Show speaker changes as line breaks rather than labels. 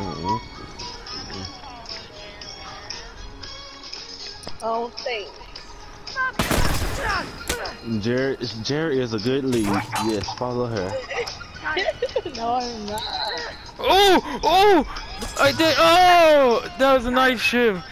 Mm-hmm.
Oh, thanks.
Jared, Jared is a good lead. Yes, follow her.
no, I'm not.
Oh! Oh! I did. Oh! That was a nice shiv.